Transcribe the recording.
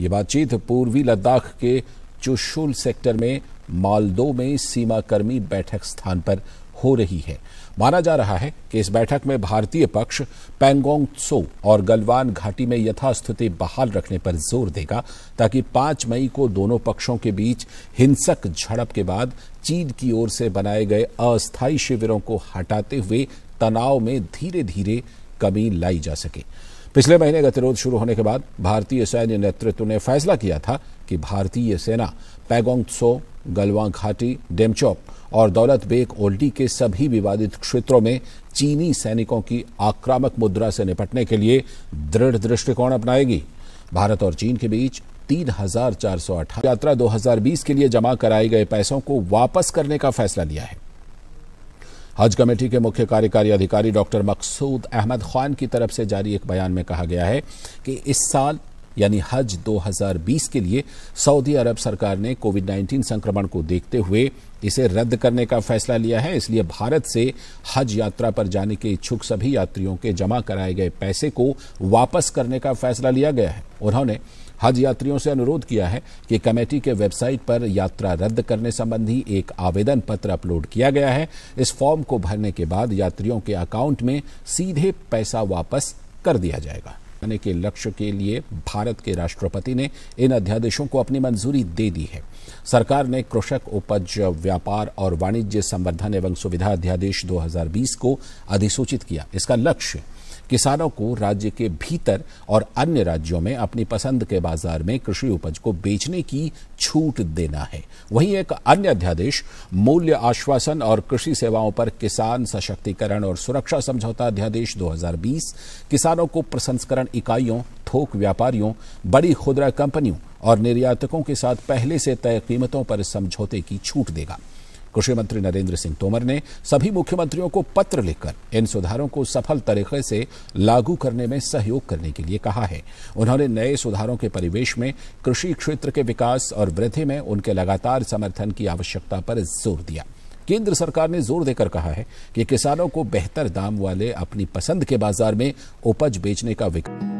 ये बातचीत पूर्वी लद्दाख के चुशुल सेक्टर में मालदो में सीमा कर्मी बैठक स्थान पर हो रही है। माना जा रहा है कि इस बैठक में भारतीय पक्ष पैंगोंग त्सो और गलवान घाटी में यथास्थिति बहाल रखने पर ज़ोर देगा, ताकि 5 मई को दोनों पक्षों के बीच हिंसक झड़प के बाद चीन की ओर से बनाए गए अस्थायी शिविरों को हटाते हुए तनाव में धीरे धीरे कमी लाई जा सके। पिछले महीने गतिरोध शुरू होने के बाद भारतीय सैन्य नेतृत्व ने फैसला किया था कि भारतीय सेना पैगोंग त्सो गलवां घाटी, डेमचौक और दौलत बेग ओल्डी के सभी विवादित क्षेत्रों में चीनी सैनिकों की आक्रामक मुद्रा से निपटने के लिए दृढ़ दृष्टिकोण अपनाएगी। भारत और चीन के बीच तीन हज़ार चार सौ अठारह यात्रा 2020 के लिए जमा कराए गए पैसों को वापस करने का फैसला लिया है। हज कमेटी के मुख्य कार्यकारी अधिकारी डॉक्टर मकसूद अहमद खान की तरफ़ से जारी एक बयान में कहा गया है कि इस साल, यानी हज 2020 के लिए सऊदी अरब सरकार ने कोविड 19 संक्रमण को देखते हुए इसे रद्द करने का फैसला लिया है। इसलिए भारत से हज यात्रा पर जाने के इच्छुक सभी यात्रियों के जमा कराए गए पैसे को वापस करने का फैसला लिया गया है। उन्होंने हज यात्रियों से अनुरोध किया है कि कमेटी के वेबसाइट पर यात्रा रद्द करने संबंधी एक आवेदन पत्र अपलोड किया गया है। इस फॉर्म को भरने के बाद यात्रियों के अकाउंट में सीधे पैसा वापस कर दिया जाएगा। के लक्ष्य के लिए भारत के राष्ट्रपति ने इन अध्यादेशों को अपनी मंजूरी दे दी है। सरकार ने कृषक उपज, व्यापार और वाणिज्य संवर्धन एवं सुविधा अध्यादेश 2020 को अधिसूचित किया। इसका लक्ष्य किसानों को राज्य के भीतर और अन्य राज्यों में अपनी पसंद के बाज़ार में कृषि उपज को बेचने की छूट देना है। वहीं एक अन्य अध्यादेश, मूल्य आश्वासन और कृषि सेवाओं पर किसान सशक्तिकरण और सुरक्षा समझौता अध्यादेश 2020 किसानों को प्रसंस्करण इकाइयों, थोक व्यापारियों, बड़ी खुदरा कंपनियों और निर्यातकों के साथ पहले से तय कीमतों पर समझौते की छूट देगा। कृषि मंत्री नरेंद्र सिंह तोमर ने सभी मुख्यमंत्रियों को पत्र लिखकर इन सुधारों को सफल तरीके से लागू करने में सहयोग करने के लिए कहा है। उन्होंने नए सुधारों के परिवेश में कृषि क्षेत्र के विकास और वृद्धि में उनके लगातार समर्थन की आवश्यकता पर ज़ोर दिया। केंद्र सरकार ने ज़ोर देकर कहा है कि किसानों को बेहतर दाम वाले अपनी पसंद के बाज़ार में उपज बेचने का विकल्प